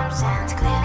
arms and clear.